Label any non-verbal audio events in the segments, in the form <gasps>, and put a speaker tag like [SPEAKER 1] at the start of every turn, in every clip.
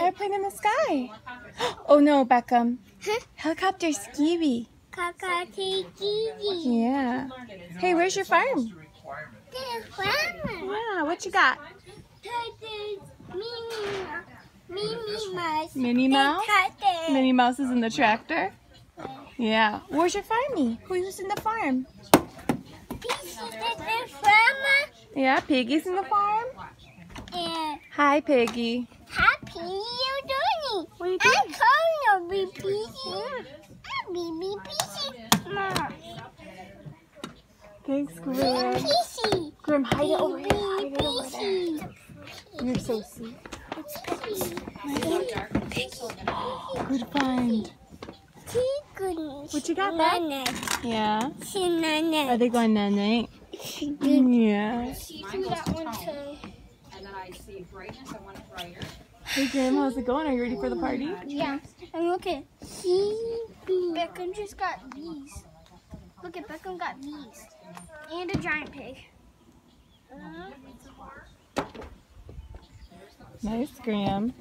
[SPEAKER 1] Airplane in the sky. Oh no, Beckham.
[SPEAKER 2] Huh?
[SPEAKER 1] Helicopter skiwi. Yeah. Hey, where's your farm?
[SPEAKER 2] The farmer.
[SPEAKER 1] Yeah, what you got?
[SPEAKER 2] Minnie Mouse. Minnie Mouse.
[SPEAKER 1] Minnie Mouse?
[SPEAKER 2] Turtles.
[SPEAKER 1] Minnie Mouse is in the tractor. Yeah. Where's your farmy? Who's in the farm?
[SPEAKER 2] Pieces of the farmer.
[SPEAKER 1] Yeah, Piggy's in the farm. Hi, Piggy.
[SPEAKER 2] Happy you doing? What are you doing? I call you BPC. Baby PC. Mom.
[SPEAKER 1] Thanks, Grim.
[SPEAKER 2] PC.
[SPEAKER 1] Grim, hide it over here. Hide it over there. You're so sweet.
[SPEAKER 2] It's Piggy.
[SPEAKER 1] Good find. What you got, Beck? Yeah.
[SPEAKER 2] See Nana.
[SPEAKER 1] Are they going night night? Yeah.
[SPEAKER 2] See through that one too.
[SPEAKER 3] And then I see brightness, I want it brighter.
[SPEAKER 1] Hey, Grim, how's it going? Are you ready for the party?
[SPEAKER 2] Yeah. And look at he Beckham just got bees. Look at Beckham got bees. And a giant pig.
[SPEAKER 1] Nice, Graham.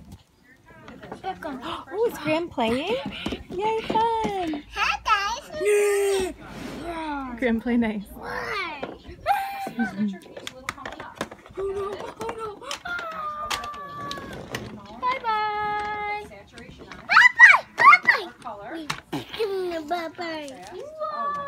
[SPEAKER 2] Beckham. <gasps>
[SPEAKER 1] Oh, is Graham playing? Yay, fun!
[SPEAKER 2] Hi guys. <gasps>
[SPEAKER 1] Graham, play nice.
[SPEAKER 2] Why? <laughs> Pepper.